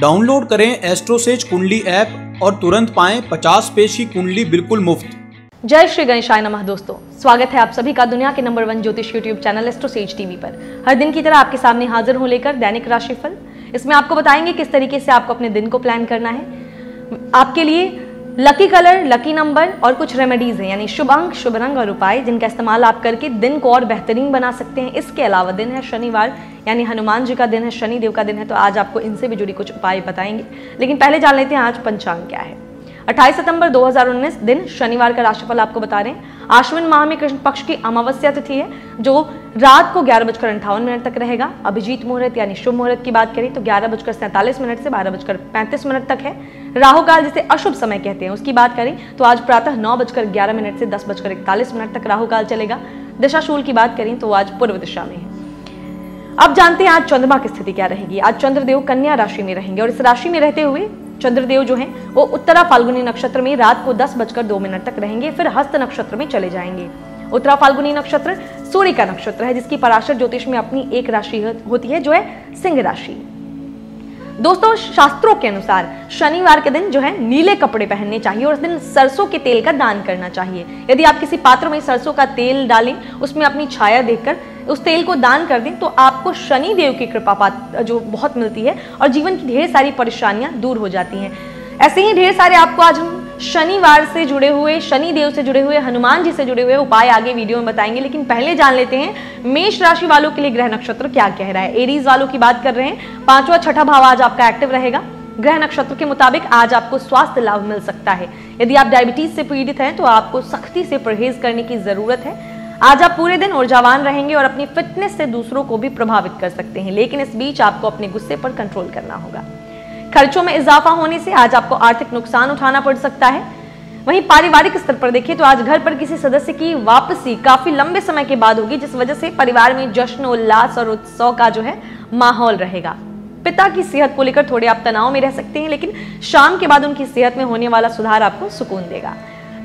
Download करें एस्ट्रोसेज कुंडली app और तुरंत पाएँ 50 पेज की कुंडली बिल्कुल मुफ़्त। जय श्री गणेशाय नमः दोस्तों। स्वागत है आप सभी का दुनिया के नंबर वन ज्योतिष यूट्यूब चैनल एस्ट्रोसेज टीवी पर। हर दिन की तरह आपके सामने हाजिर हो लेकर दैनिक राशिफल। इसमें आपको बताएँगे किस तरीके से आपको अपने दिन को प्लान करना है। आपके लिए लकी कलर लकी नंबर और कुछ रेमेडीज हैं, यानी शुभ अंक शुभ रंग और उपाय, जिनका इस्तेमाल आप करके दिन को और बेहतरीन बना सकते हैं। इसके अलावा दिन है शनिवार, यानी हनुमान जी का दिन है शनि देव का दिन है तो आज आपको इनसे भी जुड़ी कुछ उपाय बताएँगे। लेकिन पहले जान लेते हैं आज पंचांग क्या है। 28 सितंबर 2019 दिन शनिवार का राशिफल आपको बता रहे हैं। आश्विन माह में कृष्ण पक्ष की अमावस्या तिथि है, जो रात को ग्यारह बजकर अंठावन मिनट तक रहेगा। अभिजीत मुहूर्त, यानी शुभ मुहूर्त की बात करें तो ग्यारह बजकर सैंतालीस मिनट से बारह बजकर पैंतीस मिनट तक है। राहु काल जिसे अशुभ समय कहते हैं, उसकी बात करें तो आज प्रातः नौ बजकर ग्यारह मिनट से दस बजकर इकतालीस मिनट तक राहु काल चलेगा। दिशाशूल की बात करें तो आज पूर्व दिशा में है। अब जानते हैं आज चंद्रमा की स्थिति क्या रहेगी। आज चंद्रदेव कन्या राशि में रहेंगे और इस राशि में रहते हुए चंद्रदेव जो हैं, वो उत्तरा फाल्गुनी नक्षत्र में रात को दस बजकर दो मिनट तक रहेंगे, फिर हस्त नक्षत्र में चले जाएँगे। उत्तरा फाल्गुनी नक्षत्र सूर्य का नक्षत्र है, जिसकी पराशर ज्योतिष में अपनी एक राशि होती है, जो है सिंह राशि। दोस्तों, शास्त्रों के अनुसार शनिवार के दिन जो है नीले कपड़े पहनने चाहिए और उस दिन सरसों के तेल का दान करना चाहिए। यदि आप किसी पात्र में सरसों का तेल डालें, उसमें अपनी छाया देखकर उस तेल को दान कर दें तो आपको शनि देव की कृपा जो बहुत मिलती है और जीवन की ढेर सारी परेशानियाँ दूर हो जाती हैं। ऐसे ही ढेर सारे आपको आज हम शनिवार से जुड़े हुए शनि देव से जुड़े हुए, हनुमान जी से जुड़े हुए उपाय आगे वीडियो में बताएँगे, लेकिन पहले जान लेते हैं, मेष राशि वालों के लिए ग्रह नक्षत्र क्या कह रहा है? एरीज वालों की बात कर रहे हैं, पांचवा छठा भाव आज आपका एक्टिव रहेगा। ग्रह नक्षत्र के मुताबिक आज आपको स्वास्थ्य लाभ मिल सकता है। यदि आप डायबिटीज़ से पीड़ित हैं तो आपको सख्ती से परहेज करने की ज़रूरत है। आज आप पूरे दिन ऊर्जावान रहेंगे और अपनी फिटनेस से दूसरों को भी प्रभावित कर सकते हैं, लेकिन इस बीच आपको अपने गुस्से पर कंट्रोल करना होगा। खर्चों में इजाफा होने से आज आपको आर्थिक नुकसान उठाना पड़ सकता है। वहीं पारिवारिक स्तर पर देखिए तो आज घर पर किसी सदस्य की वापसी काफ़ी लंबे समय के बाद होगी, जिस वजह से परिवार में जश्न, उल्लास और उत्सव का जो है माहौल रहेगा। पिता की सेहत को लेकर थोड़े आप तनाव में रह सकते हैं, लेकिन शाम के बाद उनकी सेहत में होने वाला सुधार आपको सुकून देगा।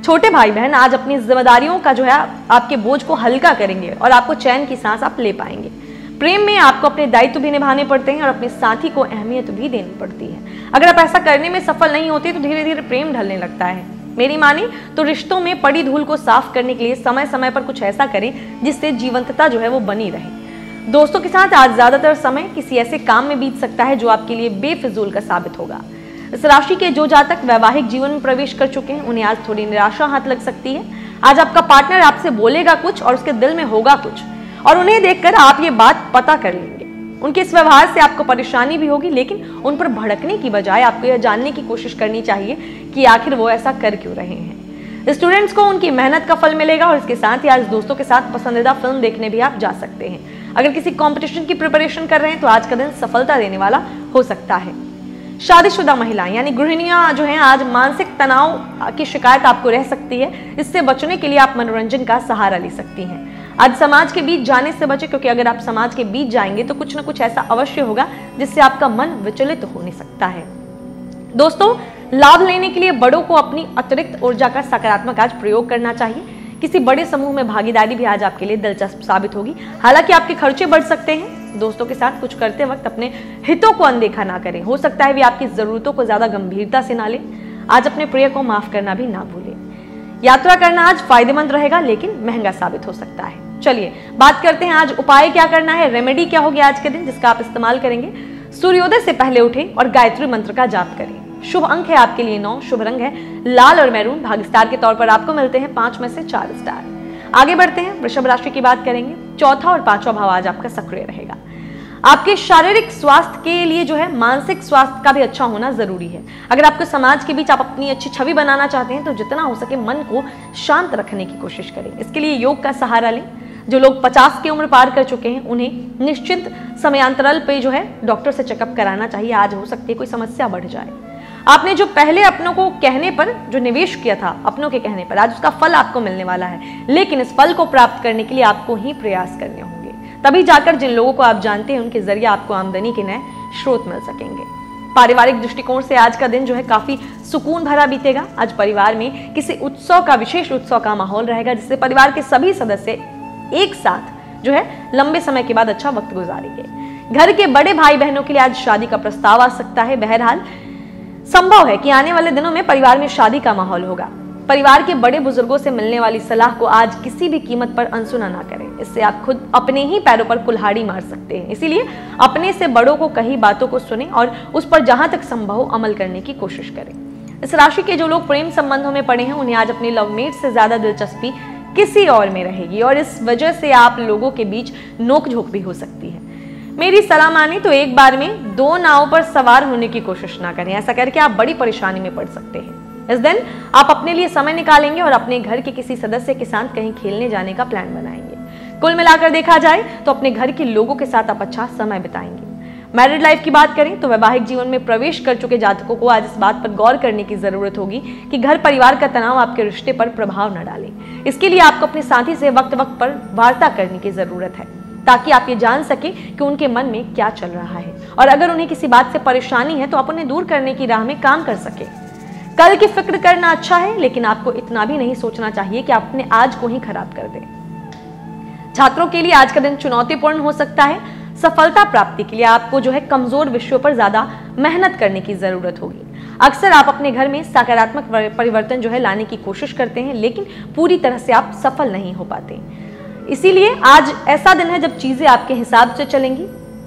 छोटे भाई बहन आज अपनी जिम्मेदारियों का जो है, आपके बोझ को हल्का करेंगे और आपको चैन की सांस आप ले पाएँगे। प्रेम में आपको अपने दायित्व भी निभाने पड़ते हैं और अपने साथी को अहमियत भी देनी पड़ती है। अगर आप ऐसा करने में सफल नहीं होते तो धीरे धीरे प्रेम ढलने लगता है। मेरी माने तो रिश्तों में पड़ी धूल को साफ़ करने के लिए समय समय पर कुछ ऐसा करें जिससे जीवंतता जो है वो बनी रहे। दोस्तों के साथ आज ज़्यादातर समय किसी ऐसे काम में बीत सकता है जो आपके लिए बेफिजूल का साबित होगा। इस राशि के जो जातक वैवाहिक जीवन में प्रवेश कर चुके हैं, उन्हें आज थोड़ी निराशा हाथ लग सकती है। आज आपका पार्टनर आपसे बोलेगा कुछ और उसके दिल में होगा कुछ। और उन्हें देखकर आप ये बात पता कर लेंगे। उनके इस व्यवहार से आपको परेशानी भी होगी, लेकिन उन पर भड़कने की बजाय आपको यह जानने की कोशिश करनी चाहिए कि आखिर वो ऐसा कर क्यों रहे हैं। स्टूडेंट्स को उनकी मेहनत का फल मिलेगा और इसके साथ ही आज दोस्तों के साथ पसंदीदा फ़िल्म देखने भी आप जा सकते हैं। अगर किसी कंपटीशन की प्रिपरेशन कर रहे हैं तो आज का दिन सफलता देने वाला हो सकता है। शादीशुदा महिलाएँ, यानी गृहिणियाँ जो हैं, आज मानसिक तनाव की शिकायत आपको रह सकती है। इससे बचने के लिए आप मनोरंजन का सहारा ले सकती हैं। आज समाज के बीच जाने से बचे, क्योंकि अगर आप समाज के बीच जाएँगे तो कुछ ना कुछ ऐसा अवश्य होगा जिससे आपका मन विचलित हो नहीं सकता है। दोस्तों, लाभ लेने के लिए बड़ों को अपनी अतिरिक्त ऊर्जा का सकारात्मक आज प्रयोग करना चाहिए। किसी बड़े समूह में भागीदारी भी आज आपके लिए दिलचस्प साबित होगी। हालाँकि आपके खर्चे बढ़ सकते हैं। दोस्तों के साथ कुछ करते वक्त अपने हितों को अनदेखा ना करें। हो सकता है भी आपकी जरूरतों को ज़्यादा गंभीरता से ना लें। आज अपने प्रिय को माफ़ करना भी ना भूलें। यात्रा करना आज फ़ायदेमंद रहेगा, लेकिन महँगा साबित हो सकता है। चलिए, बात करते हैं आज उपाय क्या करना है रेमेडी क्या होगी आज के दिन, जिसका आप इस्तेमाल करेंगे। सूर्योदय से पहले उठें और गायत्री मंत्र का जाप करें। शुभ अंक है आपके लिए नौ, शुभ रंग है लाल और मैरून। भाग स्टार के तौर पर आपको मिलते हैं पाँच में से चार स्टार। आगे बढ़ते हैं, वृषभ राशि की बात करेंगे। चौथा और पांचवा भाव आज आपका सक्रिय रहेगा। आपके शारीरिक स्वास्थ्य के लिए जो है, मानसिक स्वास्थ्य का भी अच्छा होना ज़रूरी है। अगर आपको समाज के बीच आप अपनी अच्छी छवि बनाना चाहते हैं तो जितना हो सके मन को शांत रखने की कोशिश करें। इसके लिए योग का सहारा लें। जो लोग 50 की उम्र पार कर चुके हैं, उन्हें निश्चित समयांतराल पे जो है डॉक्टर से चेकअप कराना चाहिए। आज हो सकती है कोई समस्या बढ़ जाए। आपने जो पहले अपनों को कहने पर जो निवेश किया था, अपनों के कहने पर, आज उसका फल आपको मिलने वाला है। लेकिन इस फल को प्राप्त करने के लिए आपको ही प्रयास करने होंगे। तभी जाकर जिन लोगों को आप जानते हैं, उनके ज़रिए आपको आमदनी के नए स्रोत मिल सकेंगे। पारिवारिक दृष्टिकोण से आज का दिन जो है काफ़ी सुकून भरा बीतेगा। आज परिवार में किसी उत्सव का, विशेष उत्सव का माहौल रहेगा, जिससे परिवार के सभी सदस्य एक साथ, जो है, लंबे समय के बाद अच्छा वक्त गुजारेंगे। घर के बड़े भाई बहनों के लिए आज शादी का प्रस्ताव आ सकता है। बहरहाल, संभव है कि आने वाले दिनों में परिवार में शादी का माहौल होगा। परिवार के बड़े बुज़ुर्गों से मिलने वाली सलाह को आज किसी भी कीमत पर अनसुना ना करें। इससे आप खुद अपने ही पैरों पर कुल्हाड़ी मार सकते हैं। इसीलिए अपने से बड़ों को कही बातों को सुने और उस पर जहाँ तक संभव अमल करने की कोशिश करें। इस राशि के जो लोग प्रेम संबंधों में पड़े हैं, उन्हें आज अपने लवमेट से ज़्यादा दिलचस्पी किसी और में रहेगी और इस वजह से आप लोगों के बीच नोक झोंक भी हो सकती है। मेरी सलाह मानी तो एक बार में दो नावों पर सवार होने की कोशिश ना करें, ऐसा करके आप बड़ी परेशानी में पड़ सकते हैं। इस दिन आप अपने लिए समय निकालेंगे और अपने घर के किसी सदस्य के साथ कहीं खेलने जाने का प्लान बनाएँगे। कुल मिलाकर देखा जाए तो अपने घर के लोगों के साथ आप अच्छा समय बिताएँगे। मैरिड लाइफ की बात करें तो वैवाहिक जीवन में प्रवेश कर चुके जातकों को आज इस बात पर गौर करने की ज़रूरत होगी कि घर परिवार का तनाव आपके रिश्ते पर प्रभाव न डाले। इसके लिए आपको अपने साथी से वक्त वक्त पर वार्ता करने की ज़रूरत है, ताकि आप ये जान सके कि उनके मन में क्या चल रहा है। और अगर उन्हें किसी बात से परेशानी है तो आप उन्हें दूर करने की राह में काम कर सके। कल की फ़िक्र करना अच्छा है, लेकिन आपको इतना भी नहीं सोचना चाहिए कि आप अपने आज को ही खराब कर दें। छात्रों के लिए आज का दिन चुनौतीपूर्ण हो सकता है। सफलता प्राप्ति के लिए आपको जो है कमज़ोर विषयों पर ज़्यादा मेहनत करने की ज़रूरत होगी। अक्सर आप अपने घर में सकारात्मक परिवर्तन जो है लाने की कोशिश करते हैं, लेकिन पूरी तरह से आप सफल नहीं हो पाते। इसीलिए आज ऐसा दिन है जब चीज़ें आपके हिसाब से चलेंगी।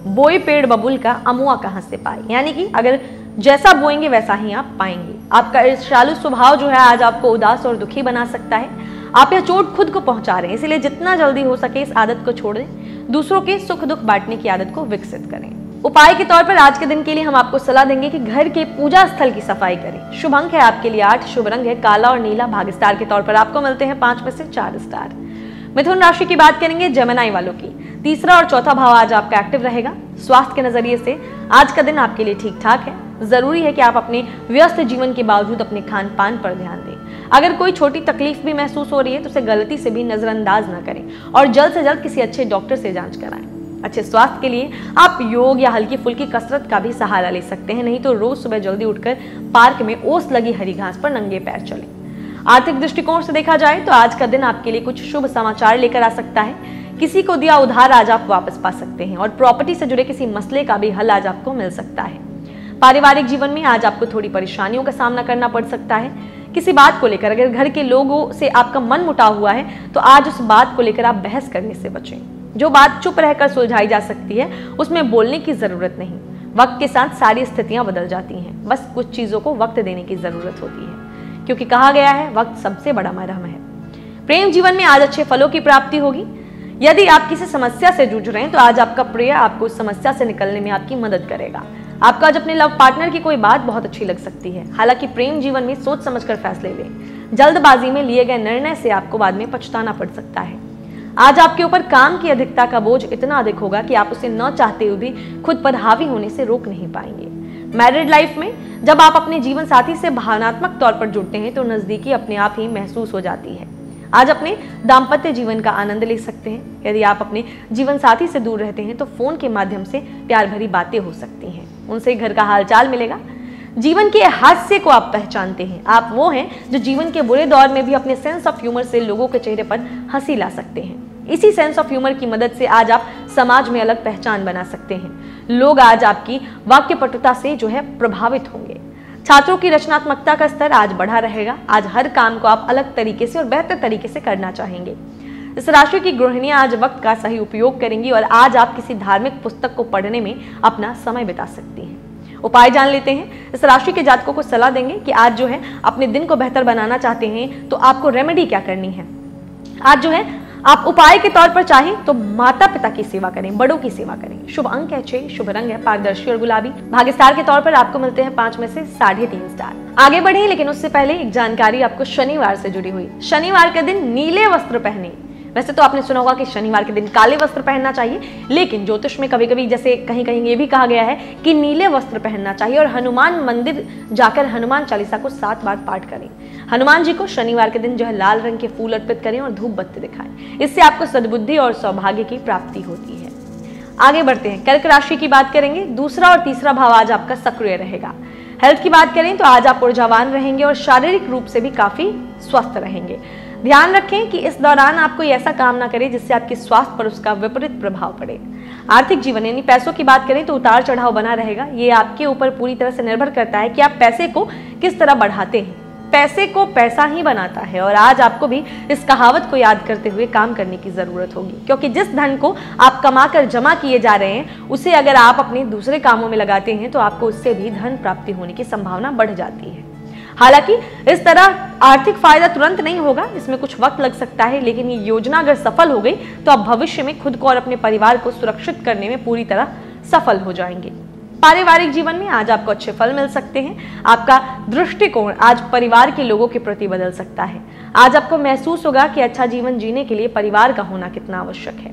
बोए पेड़ बबुल का अमुआ कहाँ से पाए? यानी कि अगर जैसा बोएँगे वैसा ही आप पाएँगे। आपका ईर्ष्यालु स्वभाव जो है आज आपको उदास और दुखी बना सकता है। आप यह चोट खुद को पहुँचा रहे हैं, इसलिए जितना जल्दी हो सके इस आदत को छोड़। दें दूसरों के सुख दुख बांटने की आदत को विकसित करें। उपाय के तौर पर आज के दिन के लिए हम आपको सलाह देंगे कि घर के पूजा स्थल की सफ़ाई करें। शुभ अंक है आपके लिए आठ, शुभ रंग है काला और नीला। भाग स्टार के तौर पर आपको मिलते हैं पाँच में से चार स्टार। मिथुन राशि की बात करेंगे जमनाई वालों की। तीसरा और चौथा भाव आज आपका एक्टिव रहेगा। स्वास्थ्य के नज़रिए से आज का दिन आपके लिए ठीक ठाक है। ज़रूरी है कि आप अपने व्यस्त जीवन के बावजूद अपने खान पान पर ध्यान दें। अगर कोई छोटी तकलीफ़ भी महसूस हो रही है तो उसे गलती से भी नजरअंदाज ना करें और जल्द से जल्द किसी अच्छे डॉक्टर से जाँच कराएँ। अच्छे स्वास्थ्य के लिए आप योग या हल्की फुल्की कसरत का भी सहारा ले सकते हैं, नहीं तो रोज सुबह जल्दी उठकर पार्क में ओस लगी हरी घास पर नंगे पैर चलें। आर्थिक दृष्टिकोण से देखा जाए तो आज का दिन आपके लिए कुछ शुभ समाचार लेकर आ सकता है। किसी को दिया उधार आज आप वापस पा सकते हैं और प्रॉपर्टी से जुड़े किसी मसले का भी हल आज आपको मिल सकता है। पारिवारिक जीवन में आज आपको थोड़ी परेशानियों का सामना करना पड़ सकता है। किसी बात को लेकर, अगर घर के लोगों से आपका मन मुटा हुआ है तो आज उस बात को लेकर आप बहस करने से बचें। जो बात चुप रहकर सुलझाई जा सकती है, उसमें बोलने की ज़रूरत नहीं। वक्त के साथ सारी स्थितियाँ बदल जाती हैं। बस कुछ चीज़ों को वक्त देने की ज़रूरत होती है। क्योंकि कहा गया है, वक्त सबसे बड़ा मरहम है। प्रेम जीवन में आज अच्छे फलों की प्राप्ति होगी। यदि आप किसी समस्या से जूझ रहे हैं तो आज आपका प्रिय आपको उस समस्या से निकलने में आपकी मदद करेगा। आपको आज अपने लव पार्टनर की कोई बात बहुत अच्छी लग सकती है। हालाँकि प्रेम जीवन में सोच समझ कर फैसले लें। जल्दबाजी में लिए गए निर्णय से आपको बाद में पछताना पड़ सकता है। आज आपके ऊपर काम की अधिकता का बोझ इतना अधिक होगा कि आप उसे न चाहते हुए भी खुद पर हावी होने से रोक नहीं पाएँगे। मैरिड लाइफ में जब आप अपने जीवन साथी से भावनात्मक तौर पर जुड़ते हैं तो नजदीकी अपने आप ही महसूस हो जाती है। आज अपने दाम्पत्य जीवन का आनंद ले सकते हैं। यदि आप अपने जीवन साथी से दूर रहते हैं तो फ़ोन के माध्यम से प्यार भरी बातें हो सकती हैं। उनसे घर का हालचाल मिलेगा। जीवन के हास्य को आप पहचानते हैं। आप वो हैं जो जीवन के बुरे दौर में भी अपने सेंस ऑफ़ ह्यूमर से लोगों के चेहरे पर हँसी ला सकते हैं। इसी सेंस ऑफ़ ह्यूमर की मदद से आज आप समाज में अलग पहचान बना सकते हैं। लोग आज आपकी वाक्य पटुता से जो है प्रभावित होंगे। छात्रों की रचनात्मकता का स्तर आज बढ़ा रहेगा। आज हर काम को आप अलग तरीके से और बेहतर तरीके से करना चाहेंगे। इस राशि की गृहिणियाँ आज वक्त का सही उपयोग करेंगी और आज आप किसी धार्मिक पुस्तक को पढ़ने में अपना समय बिता सकती हैं। उपाय जान लेते हैं। इस राशि के जातकों को सलाह देंगे कि आज जो है अपने दिन को बेहतर बनाना चाहते हैं तो आपको रेमेडी क्या करनी है? आज जो है आप उपाय के तौर पर चाहें तो माता पिता की सेवा करें, बड़ों की सेवा करें। शुभ अंक है छह, शुभ रंग है पारदर्शी और गुलाबी। भाग्य स्टार के तौर पर आपको मिलते हैं पाँच में से साढ़े तीन स्टार। आगे बढ़े, लेकिन उससे पहले एक जानकारी आपको शनिवार से जुड़ी हुई। शनिवार के दिन नीले वस्त्र पहने। वैसे तो आपने सुना होगा कि शनिवार के दिन काले वस्त्र पहनना चाहिए, लेकिन ज्योतिष में कभी कभी जैसे कहीं कहीं ये भी कहा गया है कि नीले वस्त्र पहनना चाहिए और हनुमान मंदिर जाकर हनुमान चालीसा को सात बार पाठ करें। हनुमान जी को शनिवार के दिन जो है लाल रंग के फूल अर्पित करें और धूप बत्ती दिखाएँ। इससे आपको सदबुद्धि और सौभाग्य की प्राप्ति होती है। आगे बढ़ते हैं। कर्क राशि की बात करेंगे। दूसरा और तीसरा भाव आज आपका सक्रिय रहेगा। हेल्थ की बात करें तो आज आप ऊर्जावान रहेंगे और शारीरिक रूप से भी काफ़ी स्वस्थ रहेंगे। ध्यान रखें कि इस दौरान आप कोई ऐसा काम ना करें जिससे आपके स्वास्थ्य पर उसका विपरीत प्रभाव पड़े। आर्थिक जीवन, यानी पैसों की बात करें तो उतार चढ़ाव बना रहेगा। ये आपके ऊपर पूरी तरह से निर्भर करता है कि आप पैसे को किस तरह बढ़ाते हैं। पैसे को पैसा ही बनाता है और आज आपको भी इस कहावत को याद करते हुए काम करने की ज़रूरत होगी। क्योंकि जिस धन को आप कमाकर जमा किए जा रहे हैं, उसे अगर आप अपने दूसरे कामों में लगाते हैं तो आपको उससे भी धन प्राप्ति होने की संभावना बढ़ जाती है। हालाँकि इस तरह आर्थिक फ़ायदा तुरंत नहीं होगा, इसमें कुछ वक्त लग सकता है, लेकिन ये योजना अगर सफल हो गई तो आप भविष्य में खुद को और अपने परिवार को सुरक्षित करने में पूरी तरह सफल हो जाएँगे। पारिवारिक जीवन में आज आपको अच्छे फल मिल सकते हैं। आपका दृष्टिकोण आज परिवार के लोगों के प्रति बदल सकता है। आज आपको महसूस होगा कि अच्छा जीवन जीने के लिए परिवार का होना कितना आवश्यक है।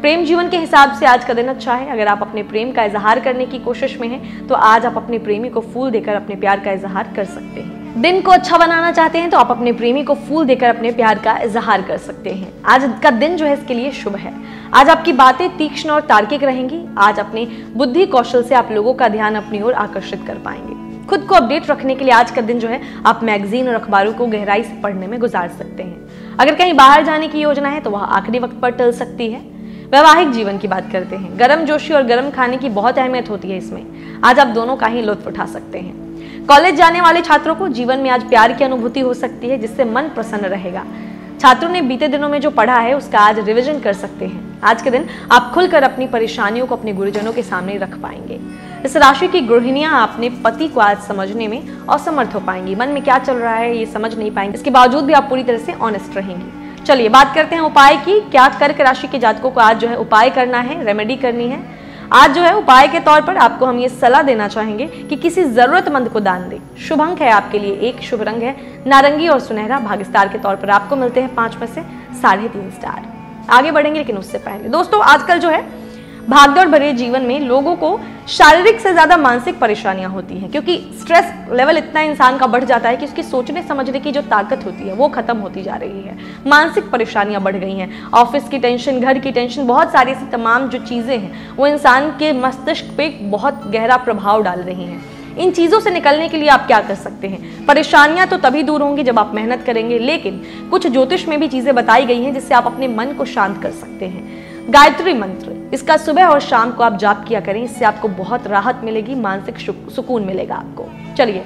प्रेम जीवन के हिसाब से आज का दिन अच्छा है। अगर आप अपने प्रेम का इजहार करने की कोशिश में हैं तो आज आप अपने प्रेमी को फूल देकर अपने प्यार का इजहार कर सकते हैं। दिन को अच्छा बनाना चाहते हैं तो आप अपने प्रेमी को फूल देकर अपने प्यार का इजहार कर सकते हैं। आज का दिन जो है इसके लिए शुभ है। आज आपकी बातें तीक्ष्ण और तार्किक रहेंगी। आज अपने बुद्धि कौशल से आप लोगों का ध्यान अपनी ओर आकर्षित कर पाएँगे। खुद को अपडेट रखने के लिए आज का दिन जो है, आप मैगजीन और अखबारों को गहराई से पढ़ने में गुजार सकते हैं। अगर कहीं बाहर जाने की योजना है तो वह आखिरी वक्त पर टल सकती है। वैवाहिक जीवन की बात करते हैं। गर्म जोशी और गर्म खाने की बहुत अहमियत होती है इसमें। आज आप दोनों का ही लुत्फ उठा सकते हैं। कॉलेज जाने वाले छात्रों को जीवन में आज प्यार की अनुभूति हो सकती है, जिससे मन प्रसन्न रहेगा। छात्रों ने बीते दिनों में जो पढ़ा है, उसका आज रिवीजन कर सकते हैं। आज के दिन आप खुलकर अपनी परेशानियों को अपने गुरुजनों के सामने रख पाएँगे। इस राशि की गृहिणियाँ अपने पति को आज समझने में असमर्थ हो पाएँगी। मन में क्या चल रहा है, ये समझ नहीं पाएँगे। इसके बावजूद भी आप पूरी तरह से ऑनेस्ट रहेंगी। चलिए बात करते हैं उपाय की। क्या कर्क राशि के जातकों को आज जो है उपाय करना है रेमेडी करनी है? आज जो है उपाय के तौर पर आपको हम ये सलाह देना चाहेंगे कि किसी जरूरतमंद को दान दें। शुभ अंक है आपके लिए एक, शुभ रंग है। नारंगी और सुनहरा भाग्यस्टार के तौर पर आपको मिलते हैं पाँच में से साढ़े तीन स्टार। आगे बढ़ेंगे लेकिन उससे पहले। दोस्तों, आजकल जो है भागदौड़ भरे जीवन में लोगों को शारीरिक से ज़्यादा मानसिक परेशानियाँ होती हैं, क्योंकि स्ट्रेस लेवल इतना इंसान का बढ़ जाता है कि उसकी सोचने समझने की जो ताकत होती है, वो खत्म होती जा रही है। मानसिक परेशानियाँ बढ़ गई हैं। ऑफ़िस की टेंशन घर की टेंशन बहुत सारी ऐसी तमाम जो चीज़ें हैं, वो इंसान के मस्तिष्क पे बहुत गहरा प्रभाव डाल रही हैं। इन चीज़ों से निकलने के लिए आप क्या कर सकते हैं? परेशानियाँ तो तभी दूर होंगी जब आप मेहनत करेंगे, लेकिन कुछ ज्योतिष में भी चीज़ें बताई गई हैं जिससे आप अपने मन को शांत कर सकते हैं। गायत्री मंत्र। इसका सुबह और शाम को आप जाप किया करें, इससे आपको बहुत राहत मिलेगी, मानसिक सुकून मिलेगा आपको। चलिए,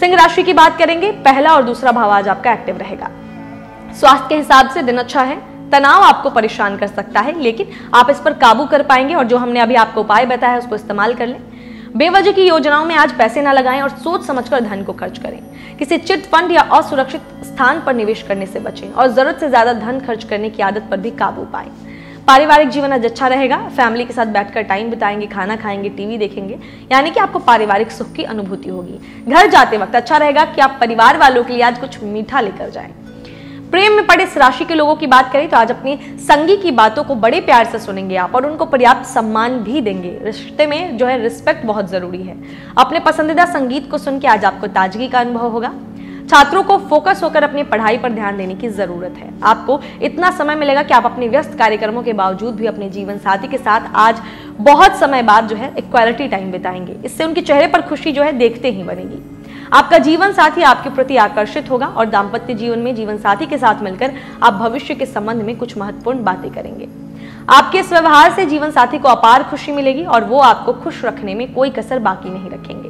सिंह राशि की बात करेंगे, पहला और दूसरा भाव आज आपका एक्टिव रहेगा। स्वास्थ्य के हिसाब से दिन अच्छा है, तनाव आपको परेशान कर सकता है, लेकिन आप इस पर काबू कर पाएँगे और जो हमने अभी आपको उपाय बताया उसको इस्तेमाल कर लें। बेवजह की योजनाओं में आज पैसे ना लगाएँ और सोच समझकर धन को खर्च करें। किसी चिट फंड या असुरक्षित स्थान पर निवेश करने से बचें और ज़रूरत से ज़्यादा धन खर्च करने की आदत पर भी काबू पाएँ। पारिवारिक जीवन आज अच्छा रहेगा, फैमिली के साथ बैठकर टाइम बिताएँगे, खाना खाएँगे टीवी देखेंगे, यानी कि आपको पारिवारिक सुख की अनुभूति होगी। घर जाते वक्त अच्छा रहेगा कि आप परिवार वालों के लिए आज कुछ मीठा लेकर जाएँ। प्रेम में पड़े इस राशि के लोगों की बात करें तो आज अपनी संगी की बातों को बड़े प्यार से सुनेंगे आप और उनको पर्याप्त सम्मान भी देंगे। रिश्ते में जो है रिस्पेक्ट बहुत ज़रूरी है। अपने पसंदीदा संगीत को सुन के आज आपको ताजगी का अनुभव होगा। छात्रों को फोकस होकर अपनी पढ़ाई पर ध्यान देने की ज़रूरत है। आपको इतना समय मिलेगा कि आप अपने व्यस्त कार्यक्रमों के बावजूद भी अपने जीवन साथी के साथ आज बहुत समय बाद जो है इक्वालिटी टाइम बिताएँगे। इससे उनके चेहरे पर खुशी जो है देखते ही बनेगी। आपका जीवन साथी आपके प्रति आकर्षित होगा और दाम्पत्य जीवन में जीवन साथी के साथ मिलकर आप भविष्य के संबंध में कुछ महत्वपूर्ण बातें करेंगे। आपके इस व्यवहार से जीवन साथी को अपार खुशी मिलेगी और वो आपको खुश रखने में कोई कसर बाकी नहीं रखेंगे।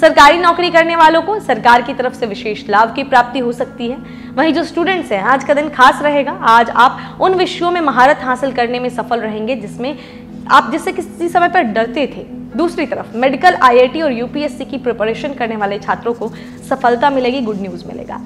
सरकारी नौकरी करने वालों को सरकार की तरफ़ से विशेष लाभ की प्राप्ति हो सकती है। वहीं जो स्टूडेंट्स हैं, आज का दिन खास रहेगा। आज आप उन विषयों में महारत हासिल करने में सफल रहेंगे जिसमें आप जिससे किसी समय पर डरते थे। दूसरी तरफ़ मेडिकल आईआईटी और यूपीएससी की प्रिपरेशन करने वाले छात्रों को सफलता मिलेगी गुड न्यूज़ मिलेगा।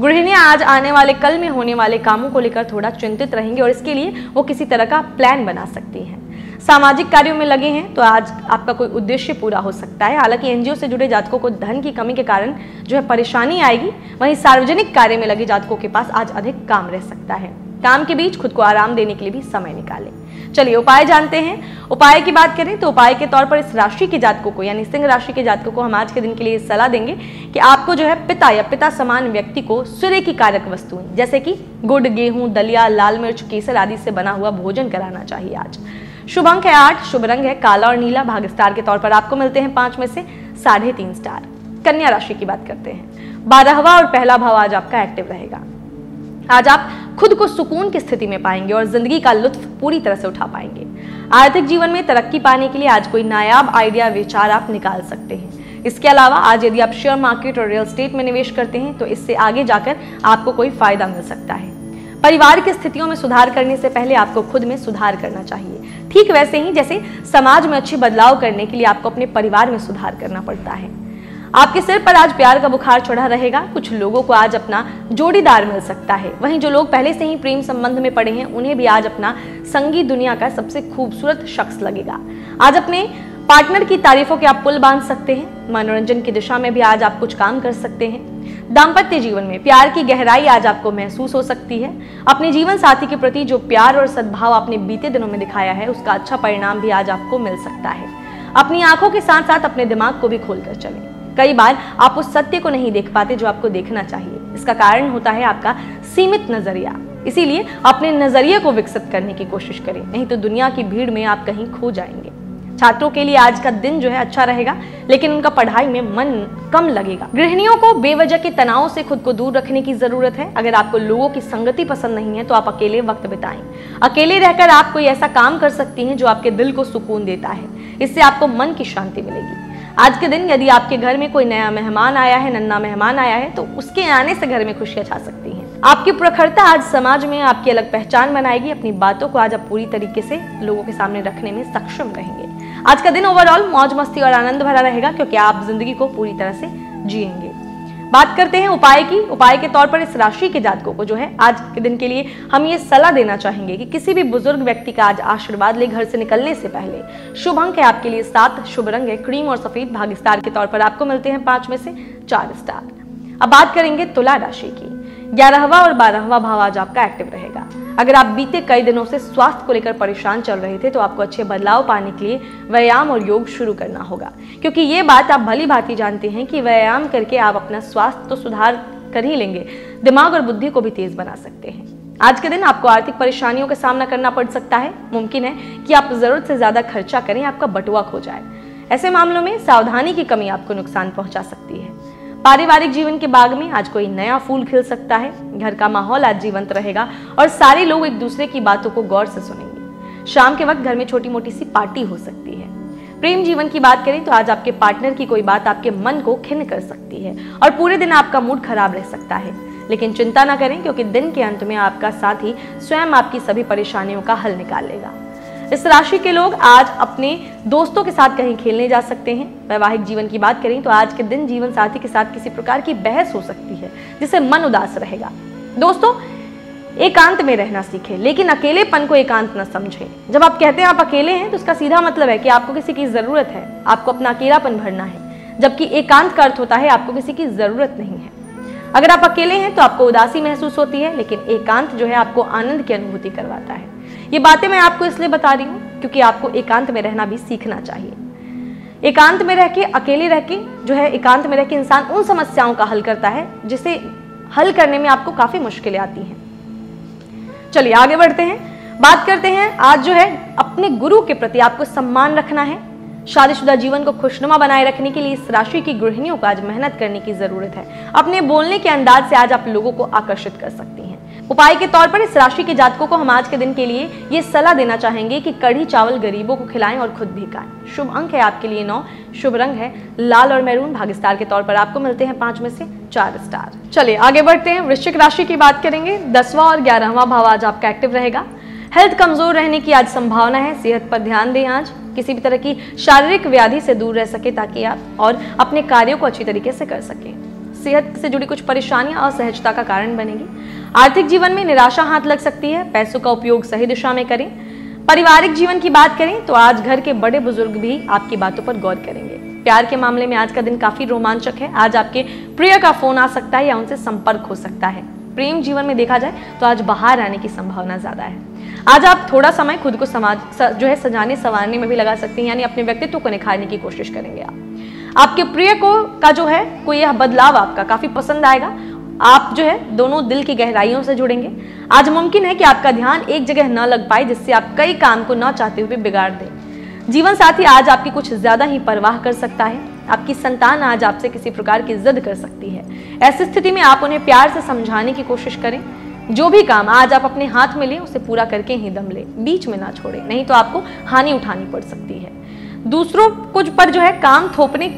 गृहिणियाँ आज आने वाले, कल में होने वाले कामों को लेकर थोड़ा चिंतित रहेंगे और इसके लिए वो किसी तरह का प्लान बना सकती हैं। सामाजिक कार्यों में लगे हैं तो आज आपका कोई उद्देश्य पूरा हो सकता है। हालाँकि एनजीओ से जुड़े जातकों को धन की कमी के कारण जो है परेशानी आएगी, वहीं सार्वजनिक कार्य में लगे जातकों के पास आज अधिक काम रह सकता है। काम के बीच खुद को आराम देने के लिए भी समय निकालें। चलिए, उपाय जानते हैं। उपाय की बात करें तो उपाय के तौर पर इस राशि के जातकों को, यानी सिंह राशि के जातकों को हम आज के दिन के लिए सलाह देंगे कि आपको जो है पिता या पिता समान व्यक्ति को सूर्य की कारक वस्तुएँ, जैसे कि गुड़, गेहूँ, दलिया, लाल मिर्च, केसर आदि से बना हुआ भोजन कराना चाहिए आज। शुभ अंक है आठ, शुभ रंग है काला और नीला। भाग स्टार के तौर पर आपको मिलते हैं पाँच में से साढ़े तीन स्टार। कन्या राशि की बात करते हैं। बारहवा और पहला भाव आज आपका एक्टिव रहेगा। आज आप खुद को सुकून की स्थिति में पाएँगे और ज़िंदगी का लुत्फ पूरी तरह से उठा पाएँगे। आर्थिक जीवन में तरक्की पाने के लिए आज कोई नायाब आइडिया, विचार आप निकाल सकते हैं। इसके अलावा आज यदि आप शेयर मार्केट और रियल स्टेट में निवेश करते हैं तो इससे आगे जाकर आपको कोई फ़ायदा मिल सकता है। परिवार की स्थितियों में सुधार करने से पहले आपको खुद में सुधार करना चाहिए। ठीक वैसे ही जैसे समाज में अच्छी बदलाव करने के लिए आपको अपने परिवार में सुधार करना पड़ता है। आपके सिर पर आज प्यार का बुखार चढ़ा रहेगा। कुछ लोगों को आज अपना जोड़ीदार मिल सकता है। वहीं जो लोग पहले से ही प्रेम संबंध में पड़े हैं, उन्हें भी आज अपना संगीत दुनिया का सबसे खूबसूरत शख्स लगेगा। आज अपने पार्टनर की तारीफों के आप पुल बाँध सकते हैं, मनोरंजन की दिशा में भी आज आप कुछ काम कर सकते हैं। दाम्पत्य जीवन में प्यार की गहराई आज आपको महसूस हो सकती है। अपने जीवन साथी के प्रति जो प्यार और सद्भाव आपने बीते दिनों में दिखाया है, उसका अच्छा परिणाम भी आज आपको मिल सकता है। अपनी आँखों के साथ साथ अपने दिमाग को भी खोलकर चलें। कई बार आप उस सत्य को नहीं देख पाते जो आपको देखना चाहिए। इसका कारण होता है आपका सीमित नज़रिया। इसीलिए अपने नज़रिए को विकसित करने की कोशिश करें, नहीं तो दुनिया की भीड़ में आप कहीं खो जाएँगे। छात्रों के लिए आज का दिन जो है अच्छा रहेगा, लेकिन उनका पढ़ाई में मन कम लगेगा। गृहिणियों को बेवजह के तनाव से खुद को दूर रखने की ज़रूरत है। अगर आपको लोगों की संगति पसंद नहीं है तो आप अकेले वक्त बिताएँ। अकेले रहकर आप कोई ऐसा काम कर सकती हैं जो आपके दिल को सुकून देता है। इससे आपको मन की शांति मिलेगी। आज के दिन यदि आपके घर में कोई नया मेहमान आया है, नन्ना मेहमान आया है तो उसके आने से घर में खुशियाँ छा सकती हैं। आपकी प्रखरता आज समाज में आपकी अलग पहचान बनाएगी। अपनी बातों को आज आप पूरी तरीके से लोगों के सामने रखने में सक्षम रहेंगे। आज का दिन ओवरऑल मौज मस्ती और आनंद भरा रहेगा, क्योंकि आप ज़िंदगी को पूरी तरह से जिएँगे। बात करते हैं उपाय की। उपाय के तौर पर इस राशि के जातकों को जो है आज के दिन के लिए हम ये सलाह देना चाहेंगे कि किसी भी बुज़ुर्ग व्यक्ति का आज आशीर्वाद ले घर से निकलने से पहले। शुभ अंक है आपके लिए सात, शुभ रंग है क्रीम और सफ़ेद। भाग स्टार के तौर पर आपको मिलते हैं पाँच में से चार स्टार। अब बात करेंगे तुला राशि की। ग्यारहवा और बारहवा भाव आज आपका एक्टिव रहेगा। अगर आप बीते कई दिनों से स्वास्थ्य को लेकर परेशान चल रहे थे तो आपको अच्छे बदलाव पाने के लिए व्यायाम और योग शुरू करना होगा। क्योंकि ये बात आप भली भांति जानते हैं कि व्यायाम करके आप अपना स्वास्थ्य तो सुधार कर ही लेंगे, दिमाग और बुद्धि को भी तेज बना सकते हैं। आज के दिन आपको आर्थिक परेशानियों का सामना करना पड़ सकता है। मुमकिन है कि आप ज़रूरत से ज़्यादा खर्चा करें, आपका बटुआ खो जाए। ऐसे मामलों में सावधानी की कमी आपको नुकसान पहुँचा सकती है। पारिवारिक जीवन के बाग में आज कोई नया फूल खिल सकता है। घर का माहौल आज जीवंत रहेगा और सारे लोग एक दूसरे की बातों को गौर से सुनेंगे। शाम के वक्त घर में छोटी मोटी सी पार्टी हो सकती है। प्रेम जीवन की बात करें तो आज आपके पार्टनर की कोई बात आपके मन को खिन्न कर सकती है और पूरे दिन आपका मूड खराब रह सकता है। लेकिन चिंता ना करें क्योंकि दिन के अंत में आपका साथी स्वयं आपकी सभी परेशानियों का हल निकाल लेगा। इस राशि के लोग आज अपने दोस्तों के साथ कहीं खेलने जा सकते हैं। वैवाहिक जीवन की बात करें तो आज के दिन जीवन साथी के साथ किसी प्रकार की बहस हो सकती है, जिससे मन उदास रहेगा। दोस्तों, एकांत में रहना सीखें, लेकिन अकेलेपन को एकांत न समझें। जब आप कहते हैं आप अकेले हैं तो उसका सीधा मतलब है कि आपको किसी की ज़रूरत है, आपको अपना अकेलापन भरना है, जबकि एकांत का अर्थ होता है आपको किसी की ज़रूरत नहीं है। अगर आप अकेले हैं तो आपको उदासी महसूस होती है, लेकिन एकांत जो है आपको आनंद की अनुभूति करवाता है। ये बातें मैं आपको इसलिए बता रही हूँ क्योंकि आपको एकांत में रहना भी सीखना चाहिए। एकांत में रह के, अकेले रह के जो है, एकांत में रह के इंसान उन समस्याओं का हल करता है, जिसे हल करने में आपको काफ़ी मुश्किलें आती हैं। चलिए आगे बढ़ते हैं। बात करते हैं, आज जो है, अपने गुरु के प्रति आपको सम्मान रखना है। शादीशुदा जीवन को खुशनुमा बनाए रखने के लिए इस राशि की गृहिणियों को आज मेहनत करने की ज़रूरत है। अपने बोलने के अंदाज से आज आप लोगों को आकर्षित कर सकती हैं। उपाय के तौर पर इस राशि के जातकों को हम आज के दिन के लिए ये सलाह देना चाहेंगे कि कढ़ी चावल गरीबों को खिलाएँ और खुद भी खाएँ। शुभ अंक है आपके लिए नौ। शुभ रंग है लाल और मैरून। भाग स्टार के तौर पर आपको मिलते हैं पाँच में से चार स्टार। चलिए आगे बढ़ते हैं। वृश्चिक राशि की बात करेंगे। दसवां और ग्यारहवा भाव आज आपका एक्टिव रहेगा। हेल्थ कमज़ोर रहने की आज संभावना है। सेहत पर ध्यान दें आज। किसी भी तरह की शारीरिक व्याधि से दूर रह सके ताकि आप और अपने कार्यों को अच्छी तरीके से कर सकें। सेहत से जुड़ी कुछ परेशानियाँ असहजता का कारण बनेगी। आर्थिक जीवन में निराशा हाथ लग सकती है, पैसों का उपयोग सही दिशा में करें। पारिवारिक जीवन की बात करें तो आज घर के बड़े बुज़ुर्ग भी आपकी बातों पर गौर करेंगे। प्यार के मामले में आज का दिन काफ़ी रोमांचक है। आज आपके प्रिय का फ़ोन आ सकता है या उनसे संपर्क हो सकता है। प्रेम जीवन में देखा जाए तो आज बाहर आने की संभावना ज़्यादा है। आज आप थोड़ा समय खुद को समाज जो है सजाने संवारने में भी लगा सकते हैं, यानी अपने व्यक्तित्व को निखारने की कोशिश करेंगे आप। आपके प्रिय को का जो है, कोई यह बदलाव आपका काफ़ी पसंद आएगा। आप जो है, दोनों दिल की गहराइयों से जुड़ेंगे। आज मुमकिन है कि आपका ध्यान एक जगह न लग पाए, जिससे आप कई काम को न चाहते हुए बिगाड़ दें। जीवन साथी आज आपकी कुछ ज़्यादा ही परवाह कर सकता है। आपकी संतान आज आपसे किसी प्रकार की जिद कर सकती है। ऐसी स्थिति में आप उन्हें प्यार से समझाने की कोशिश करें। जो भी काम आज आप अपने हाथ में लें, उसे पूरा करके ही दम ले। बीच में ना छोड़े, नहीं तो आपको हानि उठानी पड़ सकती है। दूसरों कुछ पर जो है काम थोपने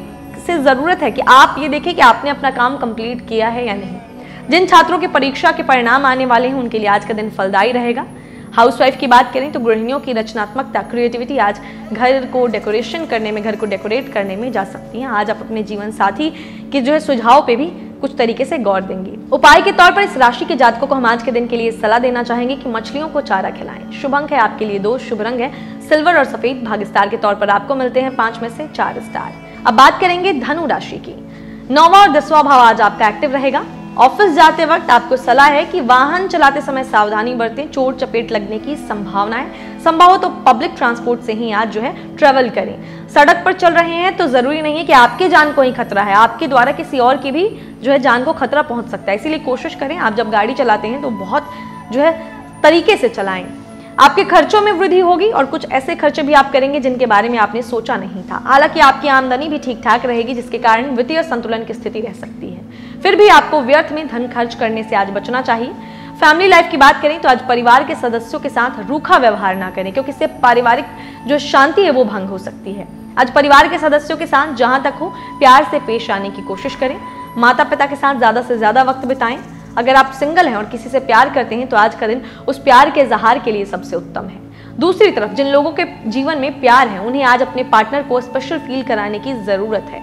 से ज़रूरत है कि आप ये देखें कि आपने अपना काम कंप्लीट किया है या नहीं। जिन छात्रों के परीक्षा के परिणाम आने वाले हैं, उनके लिए आज का दिन फलदायी रहेगा। हाउसवाइफ की बात करें तो गृहिणियों की रचनात्मकता क्रिएटिविटी आज घर को डेकोरेशन करने में, घर को डेकोरेट करने में जा सकती है। आज आप अपने जीवन साथी के जो है सुझाव पे भी कुछ तरीके से गौर देंगे। उपाय के तौर पर इस राशि के जातकों को हम आज के दिन के लिए सलाह देना चाहेंगे कि मछलियों को चारा खिलाएँ। शुभ अंक है आपके लिए दो शुभ रंग है। सिल्वर और सफ़ेद भाग स्टार के तौर पर आपको मिलते हैं पाँच में से चार स्टार। अब बात करेंगे धनु राशि की। नौवा और दसवा भाव आज आपका एक्टिव रहेगा। ऑफ़िस जाते वक्त आपको सलाह है कि वाहन चलाते समय सावधानी बरतें, चोट चपेट लगने की संभावना है संभव हो तो पब्लिक ट्रांसपोर्ट से ही आज जो है ट्रेवल करें। सड़क पर चल रहे हैं तो ज़रूरी नहीं है कि आपके जान को ही खतरा है। आपके द्वारा किसी और की भी जो है जान को खतरा पहुँच सकता है। इसीलिए कोशिश करें, आप जब गाड़ी चलाते हैं तो बहुत जो है तरीके से चलाएँ। आपके खर्चों में वृद्धि होगी और कुछ ऐसे खर्चे भी आप करेंगे जिनके बारे में आपने सोचा नहीं था। हालाँकि आपकी आमदनी भी ठीक ठाक रहेगी, जिसके कारण वित्तीय संतुलन की स्थिति रह सकती है। फिर भी आपको व्यर्थ में धन खर्च करने से आज बचना चाहिए। फैमिली लाइफ की बात करें तो आज परिवार के सदस्यों के साथ रूखा व्यवहार ना करें, क्योंकि इससे पारिवारिक जो शांति है वो भंग हो सकती है। आज परिवार के सदस्यों के साथ जहाँ तक हो, प्यार से पेश आने की कोशिश करें। माता पिता के साथ ज़्यादा से ज़्यादा वक्त बिताएँ। अगर आप सिंगल हैं और किसी से प्यार करते हैं तो आज का दिन उस प्यार के इजहार के लिए सबसे उत्तम है। दूसरी तरफ़, जिन लोगों के जीवन में प्यार है, उन्हें आज अपने पार्टनर को स्पेशल फील कराने की ज़रूरत है।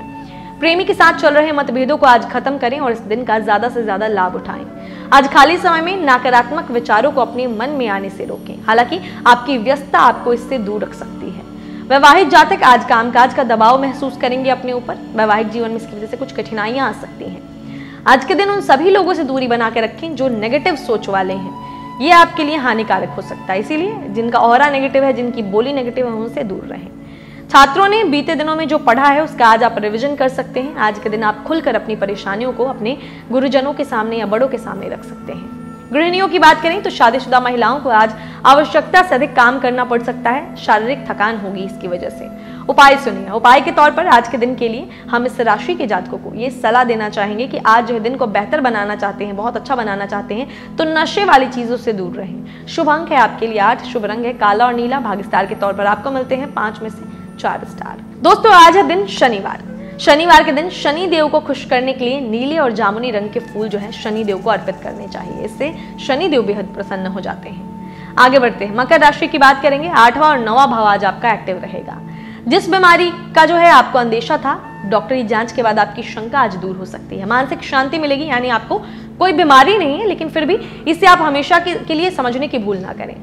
प्रेमी के साथ चल रहे मतभेदों को आज खत्म करें और इस दिन का ज़्यादा से ज़्यादा लाभ उठाएँ। आज खाली समय में नकारात्मक विचारों को अपने मन में आने से रोकें। हालाँकि आपकी व्यस्तता आपको इससे दूर रख सकती है। वैवाहिक जातक आज कामकाज का दबाव महसूस करेंगे अपने ऊपर। वैवाहिक जीवन में इसकी वजह से कुछ कठिनाइयाँ आ सकती हैं। आज के दिन उन सभी लोगों से दूरी बना के रखें जो नेगेटिव सोच वाले हैं। ये आपके लिए हानिकारक हो सकता है। इसीलिए जिनका और नेगेटिव है, जिनकी बोली नेगेटिव है, उनसे दूर रहें। छात्रों ने बीते दिनों में जो पढ़ा है, उसका आज आप रिविजन कर सकते हैं। आज के दिन आप खुलकर अपनी परेशानियों को अपने गुरुजनों के सामने या बड़ों के सामने रख सकते हैं। गृहिणियों की बात करें तो शादीशुदा महिलाओं को आज आवश्यकता से अधिक काम करना पड़ सकता है। शारीरिक थकान होगी इसकी वजह से। उपाय सुनिए। उपाय के तौर पर आज के दिन के लिए हम इस राशि के जातकों को ये सलाह देना चाहेंगे कि आज जो दिन को बेहतर बनाना चाहते हैं, बहुत अच्छा बनाना चाहते हैं तो नशे वाली चीज़ों से दूर रहें। शुभ अंक है आपके लिए आठ, शुभ रंग है काला और नीला। भाग के तौर पर आपको मिलते हैं पाँच में से चार स्टार। दोस्तों आज है दिन शनिवार। शनिवार के दिन शनि देव को खुश करने के लिए नीले और जामुनी रंग के फूल जो है शनि देव को अर्पित करने चाहिए। इससे शनि देव बेहद प्रसन्न हो जाते हैं। आगे बढ़ते हैं। मकर राशि की बात करेंगे। आठवां और नवा भाव आज आपका एक्टिव रहेगा। जिस बीमारी का जो है आपको अंदेशा था डॉक्टरी जाँच के बाद आपकी शंका आज दूर हो सकती है। मानसिक शांति मिलेगी यानी आपको कोई बीमारी नहीं है लेकिन फिर भी इसे आप हमेशा के, के लिए समझने की भूल ना करें।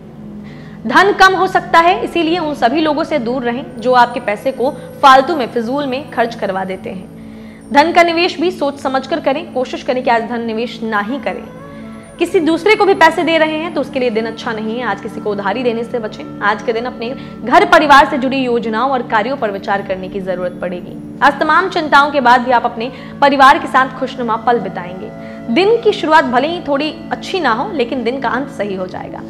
धन कम हो सकता है, इसीलिए उन सभी लोगों से दूर रहें जो आपके पैसे को फालतू में, फिजूल में खर्च करवा देते हैं। धन का निवेश भी सोच समझ कर करें, कोशिश करें कि आज धन निवेश ना ही करें। किसी दूसरे को भी पैसे दे रहे हैं तो उसके लिए दिन अच्छा नहीं है, आज किसी को उधारी देने से बचें। आज के दिन अपने घर परिवार से जुड़ी योजनाओं और कार्यों पर विचार करने की ज़रूरत पड़ेगी। आज तमाम चिंताओं के बाद भी आप अपने परिवार के साथ खुशनुमा पल बिताएँगे। दिन की शुरुआत भले ही थोड़ी अच्छी ना हो, लेकिन दिन का अंत सही हो जाएगा।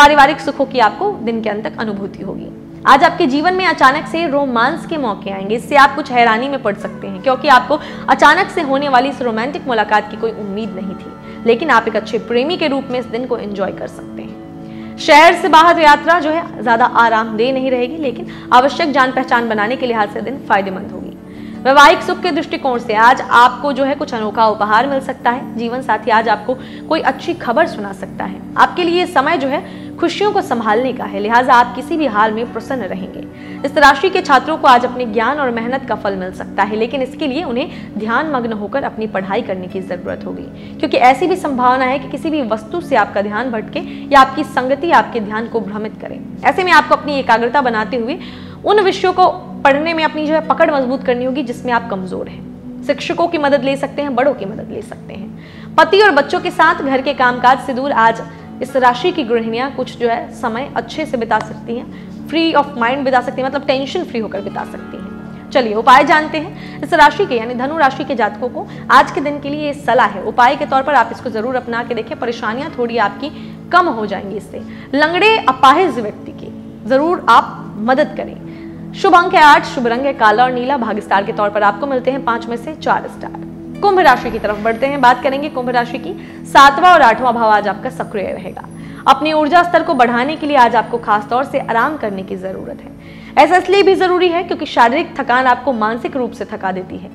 पारिवारिक सुखों की आपको दिन के अंत तक अनुभूति होगी। आज आपके जीवन में अचानक से रोमांस के मौके आएँगे, इससे आप कुछ हैरानी में पड़ सकते हैं, क्योंकि आपको अचानक से होने वाली इस रोमांटिक मुलाकात की कोई उम्मीद नहीं थी, लेकिन आप एक अच्छे प्रेमी के रूप में इस दिन को एंजॉय कर सकते हैं। शहर से बाहर यात्रा जो है, ज़्यादा आरामदेह नहीं रहेगी, लेकिन आवश्यक जान पहचान बनाने के लिहाज से दिन फ़ायदेमंद होगी। वैवाहिक सुख के दृष्टिकोण से आज आपको जो है कुछ अनोखा उपहार मिल सकता है जीवन साथी आज आपको कोई अच्छी खबर सुना सकता है। आपके लिए समय जो है खुशियों को संभालने का है, लिहाजा आप किसी भी हाल में प्रसन्न रहेंगे। इस राशि के छात्रों को आज अपने ज्ञान और मेहनत का फल मिल सकता है, लेकिन इसके लिए उन्हें ध्यान मग्न होकर अपनी पढ़ाई करने की ज़रूरत होगी। क्योंकि ऐसी भी संभावना है कि किसी भी वस्तु से आपका ध्यान भटके या आपकी संगति, आपके ध्यान को भ्रमित करे। ऐसे में आपको अपनी एकाग्रता बनाते हुए उन विषयों को पढ़ने में अपनी जो है पकड़ मज़बूत करनी होगी, जिसमें आप कमज़ोर हैं। शिक्षकों की मदद ले सकते हैं, बड़ों की मदद ले सकते हैं। पति और बच्चों के साथ घर के कामकाज से दूर आज इस राशि की गृहिणियाँ कुछ जो है समय अच्छे से बिता सकती हैं फ्री ऑफ़ माइंड बिता सकती हैं मतलब टेंशन फ्री होकर बिता सकती हैं। चलिए, उपाय जानते हैं। इस राशि के, यानी धनु राशि के जातकों को आज के दिन के लिए ये सलाह है। उपाय के तौर पर आप इसको ज़रूर अपना के देखें। परेशानियाँ थोड़ी आपकी कम हो जाएँगी इससे। लंगड़े अपाहिज व्यक्ति की, ज़रूर आप मदद करें। शुभ अंक है आठ, शुभ रंग है काला और नीला। भाग स्टार के तौर पर आपको मिलते हैं पाँच में से चार स्टार। कुंभ राशि की तरफ़ बढ़ते हैं। बात करेंगे कुंभ राशि की। सातवां और आठवां भाव आज आपका सक्रिय रहेगा। अपनी ऊर्जा स्तर को बढ़ाने के लिए आज आपको खास तौर से आराम करने की ज़रूरत है। ऐसा इसलिए भी ज़रूरी है क्योंकि शारीरिक थकान आपको मानसिक रूप से थका देती है।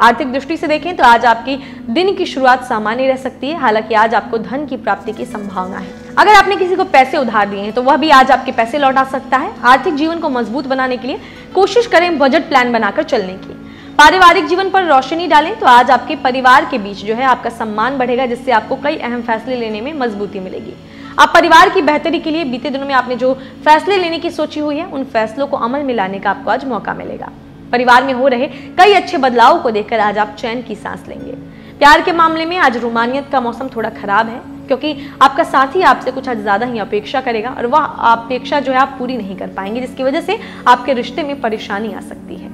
आर्थिक दृष्टि से देखें तो आज आपकी दिन की शुरुआत सामान्य रह सकती है। हालाँकि आज आपको धन की प्राप्ति की संभावना है। अगर आपने किसी को पैसे उधार दिए हैं तो वह भी आज आपके पैसे लौटा सकता है। आर्थिक जीवन को मज़बूत बनाने के लिए कोशिश करें बजट प्लान बनाकर चलने की। पारिवारिक जीवन पर रोशनी डालें तो आज आपके परिवार के बीच जो है आपका सम्मान बढ़ेगा, जिससे आपको कई अहम फैसले लेने में मजबूती मिलेगी। आप परिवार की बेहतरी के लिए बीते दिनों में आपने जो फैसले लेने की सोची हुई है, उन फैसलों को अमल में लाने का आपको आज मौका मिलेगा। परिवार में हो रहे कई अच्छे बदलाव को देखकर आज आप चैन की सांस लेंगे। प्यार के मामले में आज रोमानियत का मौसम थोड़ा खराब है, क्योंकि आपका साथी आपसे कुछ आज ज़्यादा ही अपेक्षा करेगा और वह अपेक्षा जो है आप पूरी नहीं कर पाएँगे, जिसकी वजह से आपके रिश्ते में परेशानी आ सकती है।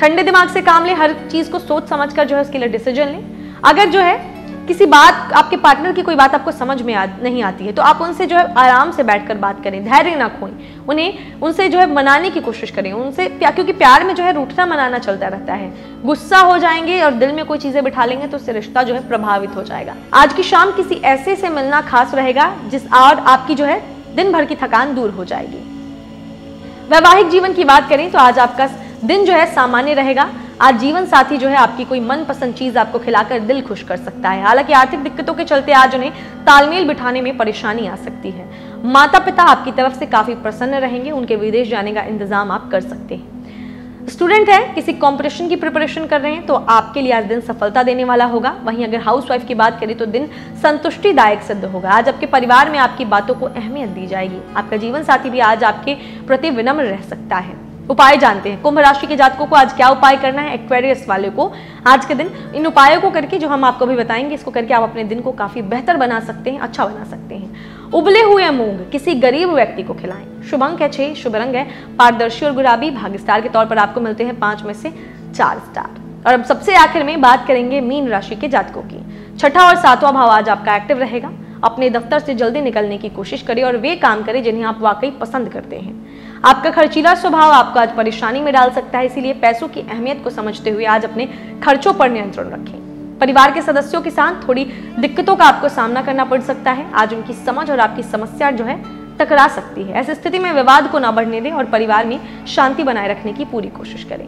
ठंडे दिमाग से काम लें हर चीज़ को सोच समझ कर जो है उसके लिए डिसीज़न लें। अगर जो है किसी बात आपके पार्टनर की कोई बात आपको समझ में आ, नहीं आती है तो आप उनसे जो है आराम से बैठकर बात करें धैर्य ना खोएँ। उन्हें उनसे जो है मनाने की कोशिश करें। उनसे प्या, क्योंकि प्यार में जो है रूठना मनाना चलता रहता है। गुस्सा हो जाएँगे और दिल में कोई चीज़ें बिठा लेंगे तो उससे रिश्ता जो है प्रभावित हो जाएगा। आज की शाम किसी ऐसे से मिलना खास रहेगा जिस और आपकी जो है दिन भर की थकान दूर हो जाएगी। वैवाहिक जीवन की बात करें तो आज आपका दिन जो है सामान्य रहेगा। आज जीवन साथी जो है आपकी कोई मनपसंद चीज़ आपको खिलाकर दिल खुश कर सकता है। हालाँकि आर्थिक दिक्कतों के चलते आज उन्हें तालमेल बिठाने में परेशानी आ सकती है। माता पिता आपकी तरफ़ से काफ़ी प्रसन्न रहेंगे, उनके विदेश जाने का इंतज़ाम आप कर सकते हैं। स्टूडेंट है, किसी कंपटीशन की प्रिपरेशन कर रहे हैं तो आपके लिए आज दिन सफलता देने वाला होगा। वहीं अगर हाउस वाइफ की बात करें तो दिन संतुष्टिदायक सिद्ध होगा। आज आपके परिवार में आपकी बातों को अहमियत दी जाएगी। आपका जीवन साथी भी आज आपके प्रति विनम्र रह सकता है। उपाय जानते हैं। कुंभ राशि के जातकों को आज क्या उपाय करना है? एक्वेरियस वाले को आज के दिन इन उपायों को करके जो हम आपको भी बताएँगे, इसको करके आप अपने दिन को काफ़ी बेहतर बना सकते हैं अच्छा बना सकते हैं। उबले हुए मूंग किसी गरीब व्यक्ति को खिलाएँ। शुभ अंक है छह, शुभ रंग है। पारदर्शी और गुलाबी भाग्य स्टार के तौर पर आपको मिलते हैं पाँच में से चार स्टार। और अब सबसे आखिर में बात करेंगे मीन राशि के जातकों की। छठा और सातवां भाव आज आपका एक्टिव रहेगा। अपने दफ्तर से जल्दी निकलने की कोशिश करें और वे काम करें जिन्हें आप वाकई पसंद करते हैं। आपका खर्चीला स्वभाव आपको आज परेशानी में डाल सकता है, इसीलिए पैसों की अहमियत को समझते हुए आज अपने खर्चों पर नियंत्रण रखें। परिवार के सदस्यों के साथ थोड़ी दिक्कतों का आपको सामना करना पड़ सकता है। आज उनकी समझ और आपकी समस्या जो है, टकरा सकती है। ऐसी स्थिति में विवाद को ना बढ़ने दें और परिवार में शांति बनाए रखने की पूरी कोशिश करें।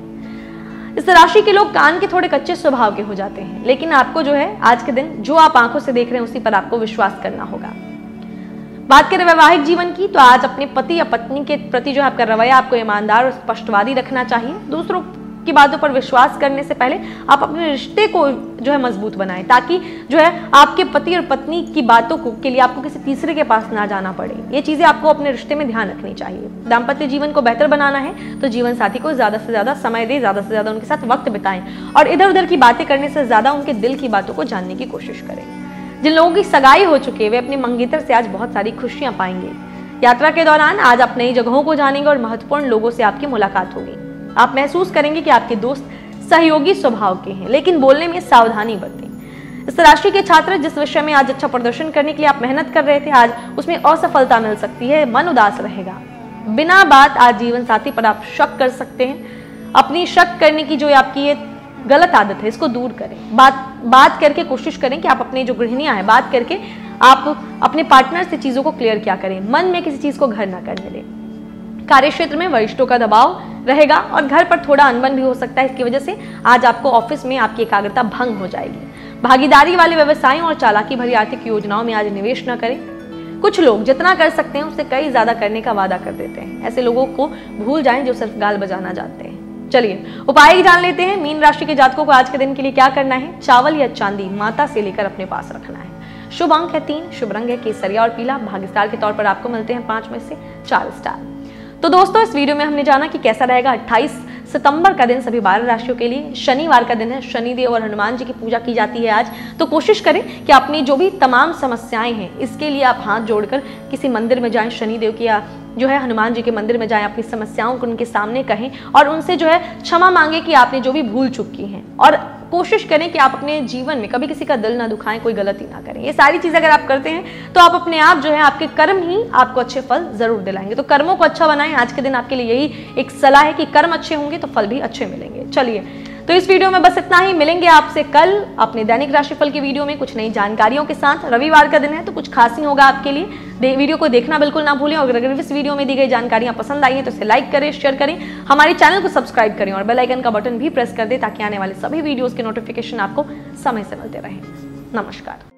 इस राशि के लोग कान के थोड़े कच्चे स्वभाव के हो जाते हैं, लेकिन आपको जो है, आज के दिन जो आप आँखों से देख रहे हैं, उसी पर आपको विश्वास करना होगा। बात करें वैवाहिक जीवन की तो आज अपने पति या पत्नी के प्रति जो आपका रवैया आपको ईमानदार और स्पष्टवादी रखना चाहिए। दूसरों की बातों पर विश्वास करने से पहले आप अपने रिश्ते को जो है मज़बूत बनाएँ, ताकि जो है आपके पति और पत्नी की बातों को के लिए आपको किसी तीसरे के पास ना जाना पड़े। ये चीज़ें आपको अपने रिश्ते में ध्यान रखनी चाहिए। दाम्पत्य जीवन को बेहतर बनाना है तो जीवन साथी को ज़्यादा से ज़्यादा समय दे, ज़्यादा से ज़्यादा उनके साथ वक्त बिताएँ। और इधर उधर की बातें करने से ज़्यादा उनके दिल की बातों को जानने की कोशिश करें। जिन लोगों की सगाई हो चुकी है, वे अपनी मंगेतर से आज बहुत सारी खुशियाँ पाएँगे। यात्रा के दौरान आज आप नई जगहों को जानेंगे और महत्वपूर्ण लोगों से आपकी मुलाकात होगी। आप महसूस करेंगे कि आपके दोस्त सहयोगी स्वभाव के हैं, लेकिन बोलने में सावधानी बरतें। इस राशि के छात्र जिस विषय में आज अच्छा प्रदर्शन करने के लिए आप मेहनत कर रहे थे, आज उसमें असफलता मिल सकती है, मन उदास रहेगा। बिना बात आज जीवन साथी पर आप शक कर सकते हैं। अपनी शक करने की जो आपकी ये गलत आदत है, इसको दूर करें। बात बात करके कोशिश करें कि आप अपने जो गृहणियाँ हैं, बात करके आप अपने पार्टनर से चीज़ों को क्लियर क्या करें। मन में किसी चीज़ को घर ना करने दें। कार्य क्षेत्र में वरिष्ठों का दबाव रहेगा और घर पर थोड़ा अनबन भी हो सकता है, इसकी वजह से आज आपको ऑफ़िस में आपकी एकाग्रता भंग हो जाएगी। भागीदारी वाले व्यवसायों और चालाकी भरी आर्थिक योजनाओं में आज निवेश न करें। कुछ लोग जितना कर सकते हैं उससे कई ज़्यादा करने का वादा कर देते हैं। ऐसे लोगों को भूल जाएँ जो सिर्फ़ गाल बजाना जानते हैं। चलिए, उपाय जान लेते हैं, मीन राशि के जातकों को आज के दिन के लिए क्या करना है? चावल या चांदी माता से लेकर अपने पास रखना है। शुभ अंक है तीन, शुभ रंग है केसरिया और पीला। भाग्य स्टार के तौर पर आपको मिलते हैं पाँच में से चार स्टार। तो दोस्तों, इस वीडियो में हमने जाना कि कैसा रहेगा 28 सितंबर का दिन सभी बारह राशियों के लिए। शनिवार का दिन है शनिदेव और हनुमान जी की पूजा की जाती है आज। तो कोशिश करें कि अपनी जो भी तमाम समस्याएँ हैं, इसके लिए आप हाथ जोड़कर किसी मंदिर में जाएँ शनिदेव की या जो है हनुमान जी के मंदिर में जाएँ, अपनी समस्याओं को उनके सामने कहें और उनसे जो है क्षमा मांगे कि आपने जो भी भूल चुकी हैं। और कोशिश करें कि आप अपने जीवन में कभी किसी का दिल ना दुखाएँ, कोई गलती ना करें। ये सारी चीज़ें अगर आप करते हैं तो आप अपने आप जो है, आपके कर्म ही आपको अच्छे फल ज़रूर दिलाएँगे। तो कर्मों को अच्छा बनाएँ। आज के दिन आपके लिए यही एक सलाह है कि कर्म अच्छे होंगे तो फल भी अच्छे मिलेंगे। चलिए तो इस वीडियो में बस इतना ही। मिलेंगे आपसे कल अपने दैनिक राशिफल की वीडियो में कुछ नई जानकारियों के साथ। रविवार का दिन है तो कुछ खास ही होगा आपके लिए। वीडियो को देखना बिल्कुल ना भूलें और अगर इस वीडियो में दी गई जानकारियाँ पसंद आई हैं तो इसे लाइक करें, शेयर करें। हमारे चैनल को सब्सक्राइब करें और बेलाइकन का बटन भी प्रेस कर दें ताकि आने वाले सभी वीडियोस के नोटिफिकेशन आपको समय से मिलते रहे। नमस्कार।